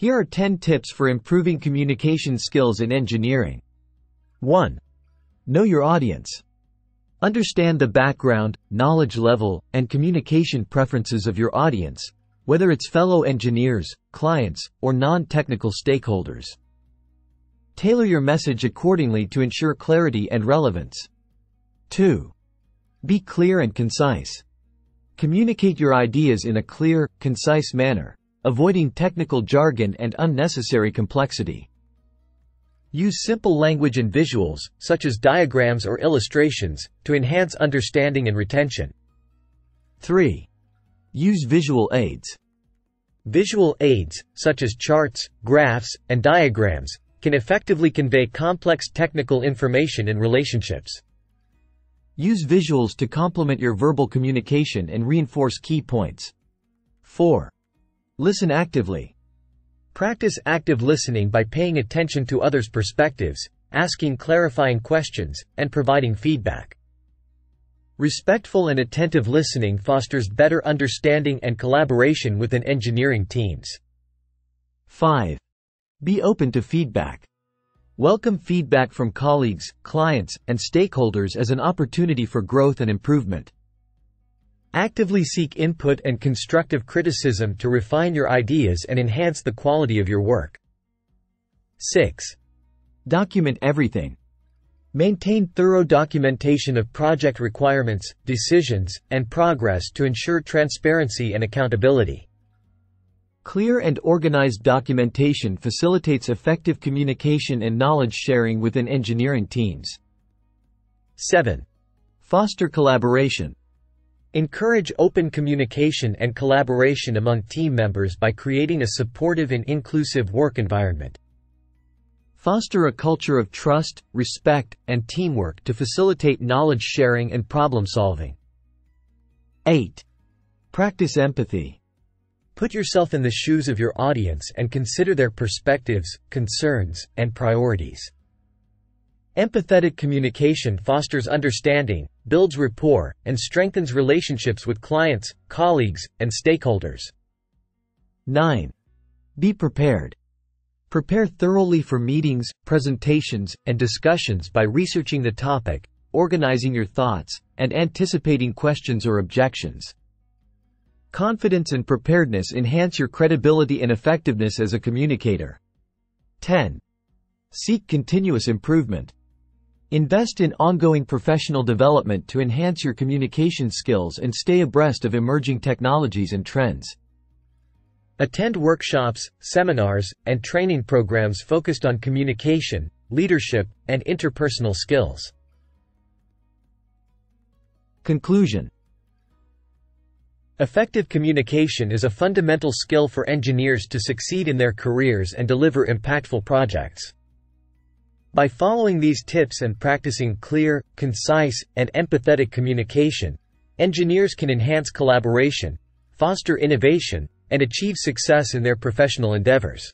Here are 10 tips for improving communication skills in engineering. 1. Know your audience. Understand the background, knowledge level, and communication preferences of your audience, whether it's fellow engineers, clients, or non-technical stakeholders. Tailor your message accordingly to ensure clarity and relevance. 2. Be clear and concise. Communicate your ideas in a clear, concise manner, avoiding technical jargon and unnecessary complexity. Use simple language and visuals, such as diagrams or illustrations, to enhance understanding and retention. 3. Use visual aids. Visual aids, such as charts, graphs, and diagrams, can effectively convey complex technical information in relationships. Use visuals to complement your verbal communication and reinforce key points. 4. Listen actively. Practice active listening by paying attention to others' perspectives, asking clarifying questions, and providing feedback. Respectful and attentive listening fosters better understanding and collaboration within engineering teams. 5. Be open to feedback. Welcome feedback from colleagues, clients, and stakeholders as an opportunity for growth and improvement. Actively seek input and constructive criticism to refine your ideas and enhance the quality of your work. 6. Document everything. Maintain thorough documentation of project requirements, decisions, and progress to ensure transparency and accountability. Clear and organized documentation facilitates effective communication and knowledge sharing within engineering teams. 7. Foster collaboration. Encourage open communication and collaboration among team members by creating a supportive and inclusive work environment. Foster a culture of trust, respect, and teamwork to facilitate knowledge sharing and problem solving. 8. Practice empathy. Put yourself in the shoes of your audience and consider their perspectives, concerns, and priorities. Empathetic communication fosters understanding, builds rapport, and strengthens relationships with clients, colleagues, and stakeholders. 9. Be prepared. Prepare thoroughly for meetings, presentations, and discussions by researching the topic, organizing your thoughts, and anticipating questions or objections. Confidence and preparedness enhance your credibility and effectiveness as a communicator. 10. Seek continuous improvement. Invest in ongoing professional development to enhance your communication skills and stay abreast of emerging technologies and trends. Attend workshops, seminars, and training programs focused on communication, leadership, and interpersonal skills. Conclusion Effective communication is a fundamental skill for engineers to succeed in their careers and deliver impactful projects. By following these tips and practicing clear, concise, and empathetic communication, engineers can enhance collaboration, foster innovation, and achieve success in their professional endeavors.